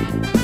Bye.